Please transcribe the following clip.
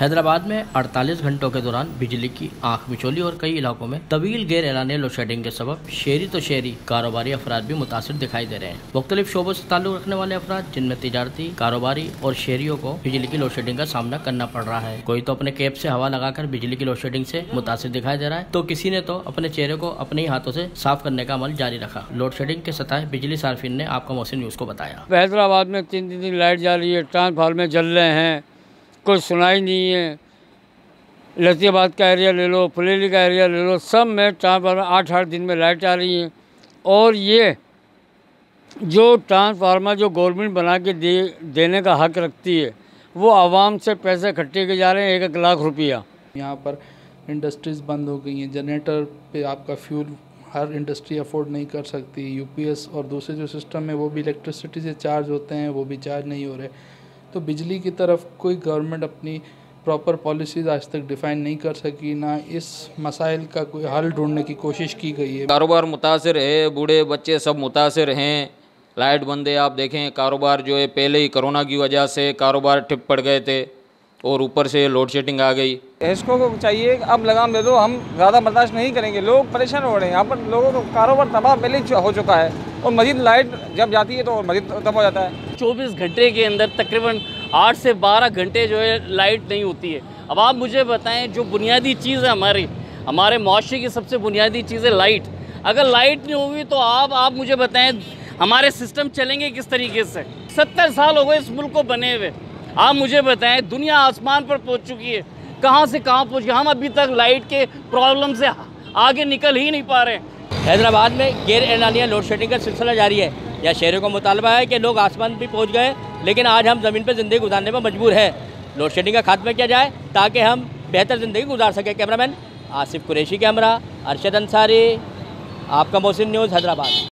हैदराबाद में 48 घंटों के दौरान बिजली की आँख मिचोली और कई इलाकों में तवील गैर एलानी लोड शेडिंग के सबब शहरी तो शहरी कारोबारी अफराद भी मुतासर दिखाई दे रहे हैं। मुख्तलिफ़ शोबों से ताल्लुक रखने वाले अफराद, जिनमें तजारती, कारोबारी और शहरियों को बिजली की लोड शेडिंग का सामना करना पड़ रहा है। कोई तो अपने कैब से हवा लगाकर बिजली की लोड शेडिंग से मुतासर दिखाई दे रहा है तो किसी ने तो अपने चेहरे को अपने ही हाथों से साफ़ करने का अमल जारी रखा। लोड शेडिंग के सतह बिजली सार्फिन ने आपका मौसम न्यूज़ को बताया। हैदराबाद में तीन तीन दिन लाइट जा रही है, ट्रांसफार्मर जल रहे हैं। कोई सुनाई नहीं है। लतीबाद का एरिया ले लो फुलेली का एरिया ले लो, सब में ट्रांसफार्मर आठ आठ दिन में लाइट आ रही है। और ये जो ट्रांसफार्मर जो गवर्नमेंट बना के दे, देने का हक रखती है, वो आवाम से पैसे इकट्ठे के जा रहे हैं, एक एक लाख रुपया। यहाँ पर इंडस्ट्रीज़ बंद हो गई हैं। जनरेटर पे आपका फ्यूल हर इंडस्ट्री अफोर्ड नहीं कर सकती। यूपीएस और दूसरे जो सिस्टम है, वो भी इलेक्ट्रिसिटी से चार्ज होते हैं, वो भी चार्ज नहीं हो रहे। तो बिजली की तरफ़ कोई गवर्नमेंट अपनी प्रॉपर पॉलिसीज़ आज तक डिफ़ाइन नहीं कर सकी ना इस मसाइल का कोई हल ढूँढने की कोशिश की गई है। कारोबार मुतासर है बूढ़े बच्चे सब मुतासर हैं। लाइट बंद है आप देखें कारोबार जो है पहले ही कोरोना की वजह से कारोबार ठिप पड़ गए थे और ऊपर से लोड शेडिंग आ गई। इसको चाहिए अब लगाम दे दो हम ज़्यादा बर्दाश्त नहीं करेंगे। लोग परेशान हो रहे हैं यहाँ पर लोगों का कारोबार तबाह पहले हो चुका है। और मजीद लाइट जब जाती है तो मजीद तबाह हो जाता है। चौबीस घंटे के अंदर तकरीबन आठ से बारह घंटे जो है लाइट नहीं होती है। अब आप मुझे बताएँ, जो बुनियादी चीज़ है हमारी, हमारे मुआरे की सबसे बुनियादी चीज़ है लाइट। अगर लाइट नहीं होगी तो आप आप मुझे बताएँ, हमारे सिस्टम चलेंगे किस तरीके से? सत्तर साल हो गए इस मुल्क को बने हुए। आप मुझे बताएँ, दुनिया आसमान पर पहुँच चुकी है। कहाँ से कहाँ पहुँच गए हम अभी तक लाइट के प्रॉब्लम से आगे निकल ही नहीं पा रहे। हैदराबाद में गैर एलानिया लोड शेडिंग का सिलसिला जारी है। या शहरों का मुतालबा है कि लोग आसमान भी पहुँच गए, लेकिन आज हम ज़मीन पर ज़िंदगी गुजारने पर मजबूर है। लोड शेडिंग का खात्मा किया जाए ताकि हम बेहतर ज़िंदगी गुजार सकें। कैमरामैन आसिफ कुरेशी, कैमरा, अरशद अंसारी, आपका मोहसिन न्यूज़ हैदराबाद।